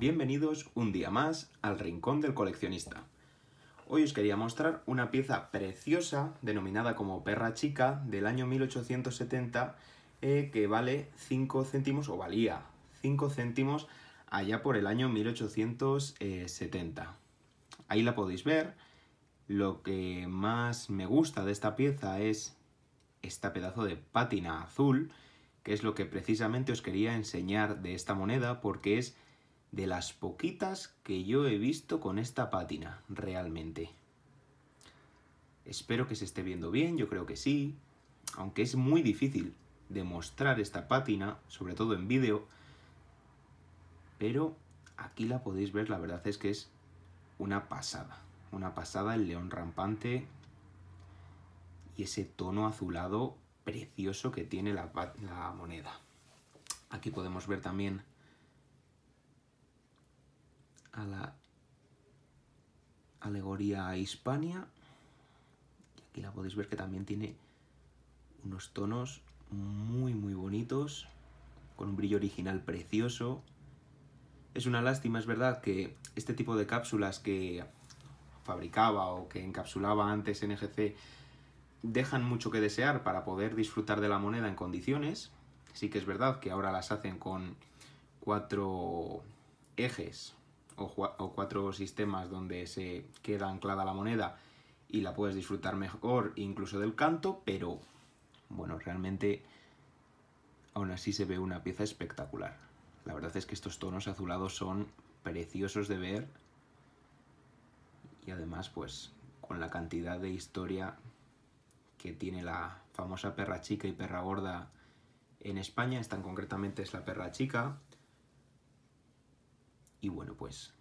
Bienvenidos un día más al Rincón del Coleccionista. Hoy os quería mostrar una pieza preciosa denominada como Perra Chica del año 1870 eh, que vale 5 céntimos o valía 5 céntimos allá por el año 1870. Ahí la podéis ver. Lo que más me gusta de esta pieza es esta pedazo de pátina azul, que es lo que precisamente os quería enseñar de esta moneda porque es de las poquitas que yo he visto con esta pátina, realmente. Espero que se esté viendo bien, yo creo que sí, aunque es muy difícil demostrar esta pátina, sobre todo en vídeo, pero aquí la podéis ver, la verdad es que es una pasada, una pasada el león rampante y ese tono azulado precioso que tiene la, la moneda. Aquí podemos ver también a la alegoría Hispania. Y aquí la podéis ver que también tiene unos tonos muy muy bonitos, con un brillo original precioso. Es una lástima, es verdad, que este tipo de cápsulas que fabricaba o que encapsulaba antes NGC dejan mucho que desear para poder disfrutar de la moneda en condiciones. Sí que es verdad que ahora las hacen con cuatro ejes o, cuatro sistemas donde se queda anclada la moneda y la puedes disfrutar mejor incluso del canto, pero bueno, realmente aún así se ve una pieza espectacular. La verdad es que estos tonos azulados son preciosos de ver y además pues con la cantidad de historia que tiene la famosa perra chica y perra gorda en España, esta concretamente es la perra chica, y bueno, pues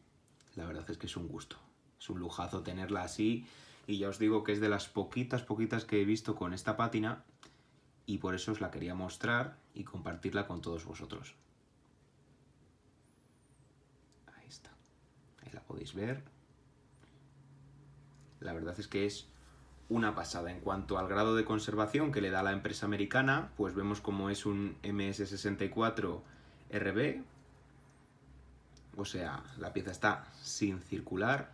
la verdad es que es un gusto. Es un lujazo tenerla así. Y ya os digo que es de las poquitas, poquitas que he visto con esta pátina. Y por eso os la quería mostrar y compartirla con todos vosotros. Ahí está. Ahí la podéis ver. La verdad es que es una pasada. En cuanto al grado de conservación que le da la empresa americana, pues vemos como es un MS64 RB, o sea, la pieza está sin circular,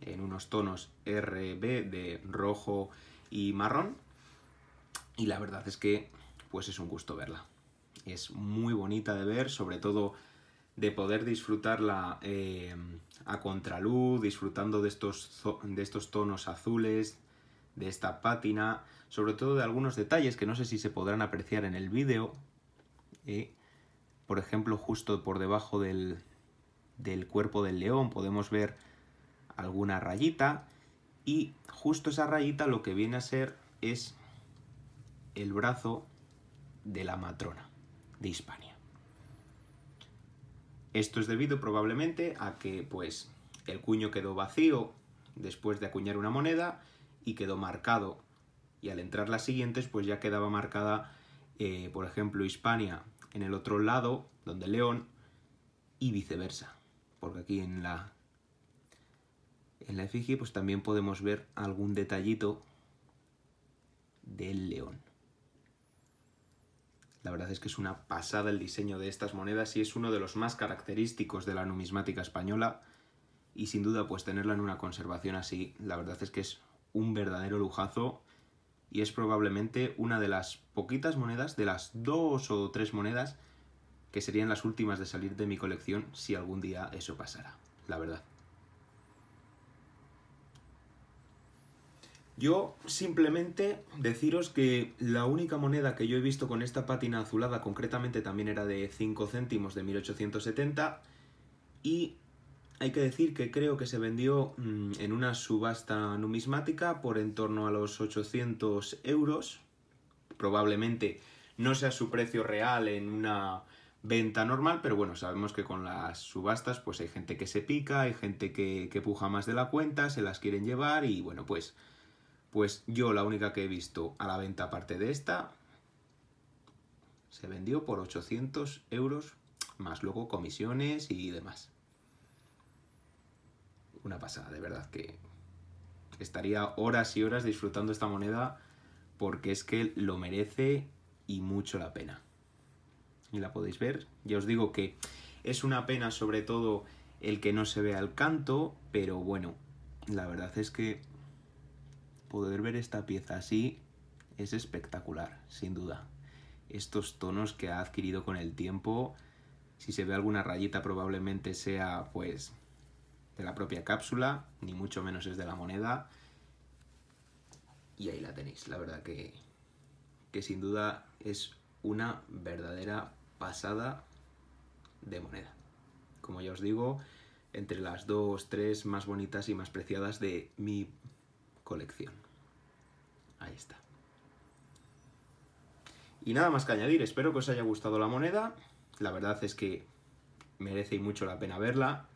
en unos tonos RB de rojo y marrón. Y la verdad es que pues es un gusto verla. Es muy bonita de ver, sobre todo de poder disfrutarla eh, a contraluz, disfrutando de estos, de estos tonos azules, de esta pátina, sobre todo de algunos detalles que no sé si se podrán apreciar en el vídeo. Eh, por ejemplo, justo por debajo del, del cuerpo del león podemos ver alguna rayita y justo esa rayita lo que viene a ser es el brazo de la matrona de Hispania. Esto es debido probablemente a que pues el cuño quedó vacío después de acuñar una moneda y quedó marcado y al entrar las siguientes pues ya quedaba marcada eh, por ejemplo Hispania en el otro lado donde León y viceversa porque aquí en la, en la efigie pues también podemos ver algún detallito del león. La verdad es que es una pasada el diseño de estas monedas y es uno de los más característicos de la numismática española y sin duda pues tenerla en una conservación así, la verdad es que es un verdadero lujazo y es probablemente una de las poquitas monedas, de las dos o tres monedas que serían las últimas de salir de mi colección si algún día eso pasara, la verdad. Yo simplemente deciros que la única moneda que yo he visto con esta pátina azulada concretamente también era de 5 céntimos de 1870 y hay que decir que creo que se vendió mm, en una subasta numismática por en torno a los 800 euros. Probablemente no sea su precio real en una venta normal, pero bueno, sabemos que con las subastas pues hay gente que se pica, hay gente que, que puja más de la cuenta, se las quieren llevar y bueno, pues, pues yo la única que he visto a la venta aparte de esta se vendió por 800 euros más luego comisiones y demás. Una pasada, de verdad que estaría horas y horas disfrutando esta moneda porque es que lo merece y mucho la pena la podéis ver. Ya os digo que Es una pena sobre todo el que no se vea el canto, pero bueno, la verdad es que poder ver esta pieza así es espectacular, sin duda. Estos tonos que ha adquirido con el tiempo, si se ve alguna rayita probablemente sea pues de la propia cápsula, ni mucho menos es de la moneda. Y ahí la tenéis, la verdad que, que sin duda es una verdadera pasada de moneda. Como ya os digo, entre las dos, tres más bonitas y más preciadas de mi colección. Ahí está. Y nada más que añadir, espero que os haya gustado la moneda. La verdad es que merece mucho la pena verla.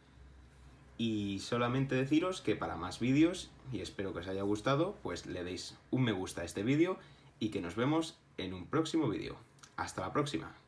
Y solamente deciros que para más vídeos, y espero que os haya gustado, pues le deis un me gusta a este vídeo y que nos vemos en un próximo vídeo. Hasta la próxima.